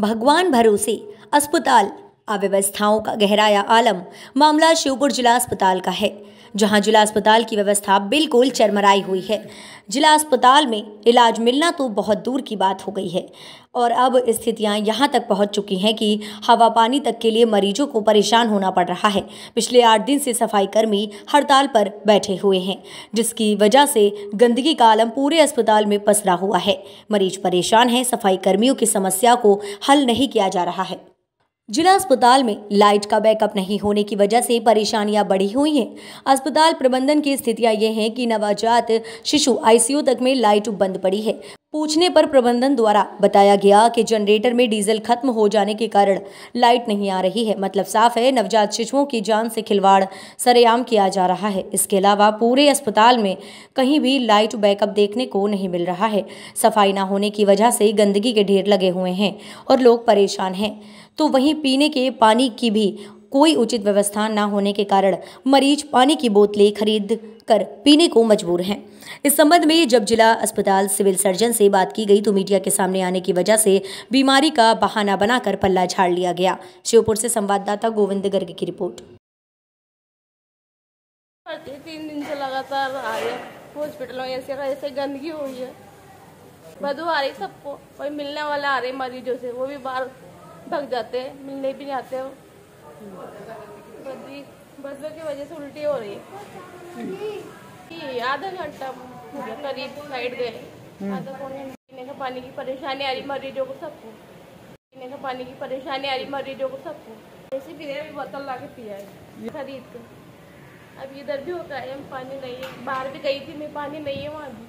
भगवान भरोसे अस्पताल। अव्यवस्थाओं का गहराया आलम मामला शिवपुर जिला अस्पताल का है। जहाँ जिला अस्पताल की व्यवस्था बिल्कुल चरमराई हुई है। जिला अस्पताल में इलाज मिलना तो बहुत दूर की बात हो गई है और अब स्थितियाँ यहाँ तक पहुँच चुकी हैं कि हवा पानी तक के लिए मरीजों को परेशान होना पड़ रहा है। पिछले आठ दिन से सफाईकर्मी हड़ताल पर बैठे हुए हैं, जिसकी वजह से गंदगी का आलम पूरे अस्पताल में पसरा हुआ है। मरीज़ परेशान हैं सफ़ाई कर्मियों की समस्या को हल नहीं किया जा रहा है। जिला अस्पताल में लाइट का बैकअप नहीं होने की वजह से परेशानियाँ बढ़ी हुई हैं। अस्पताल प्रबंधन की स्थितियाँ ये हैं कि नवजात शिशु आईसीयू तक में लाइट बंद पड़ी है। पूछने पर प्रबंधन द्वारा बताया गया कि जनरेटर में डीजल खत्म हो जाने के कारण लाइट नहीं आ रही है। मतलब साफ़ है, नवजात शिशुओं की जान से खिलवाड़ सरेआम किया जा रहा है। इसके अलावा पूरे अस्पताल में कहीं भी लाइट बैकअप देखने को नहीं मिल रहा है। सफ़ाई ना होने की वजह से गंदगी के ढेर लगे हुए हैं और लोग परेशान हैं। तो वहीं पीने के पानी की भी कोई उचित व्यवस्था न होने के कारण मरीज़ पानी की बोतलें खरीद कर पीने को मजबूर हैं। इस संबंध में जब जिला अस्पताल सिविल सर्जन से बात की गई तो मीडिया के सामने आने की वजह से बीमारी का बहाना बनाकर पल्ला झाड़ लिया गया। शिवपुर से संवाददाता गोविंद गर्ग की रिपोर्ट। तीन दिन से लगातार आ रहे हॉस्पिटलों ऐसे ऐसे गंदगी हुई है। बदबू आ रही सबको कोई मिलने वाले आ रहे मरीजों से, वो भी बाहर भग जाते हैं, मिलने भी नहीं आते हो। बदबू बदबू की वजह से उल्टी हो रही है। आधा घंटा करीब साइड गए आधा पौने पीने का पानी की परेशानी आ रही मरीजों को सबको। पीने का पानी की परेशानी आ रही मरीजों को सबको। जैसे पीने भी बोतल ला के पिया है खरीद कर अब इधर भी होता है पानी नहीं है बाहर भी गई थी मैं पानी नहीं है वहाँ भी।